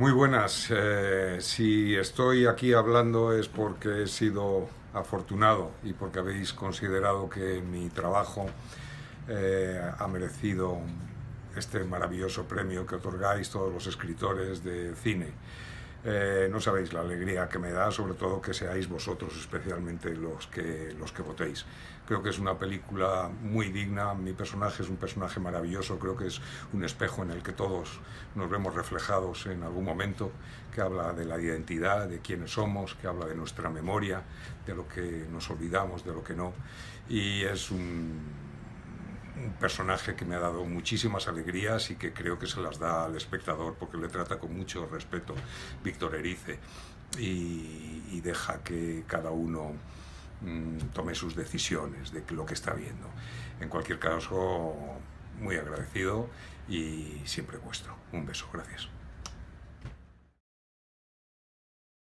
Muy buenas. Eh, si estoy aquí hablando es porque he sido afortunado y porque habéis considerado que mi trabajo eh, ha merecido este maravilloso premio que otorgáis todos los escritores de cine. Eh, no sabéis la alegría que me da, sobre todo que seáis vosotros especialmente los que, los que votéis. Creo que es una película muy digna, mi personaje es un personaje maravilloso, creo que es un espejo en el que todos nos vemos reflejados en algún momento, que habla de la identidad, de quiénes somos, que habla de nuestra memoria, de lo que nos olvidamos, de lo que no. Y es un un personaje que me ha dado muchísimas alegrías y que creo que se las da al espectador porque le trata con mucho respeto Víctor Erice y, deja que cada uno mm, tome sus decisiones de lo que está viendo. En cualquier caso, muy agradecido y siempre vuestro. Un beso, gracias.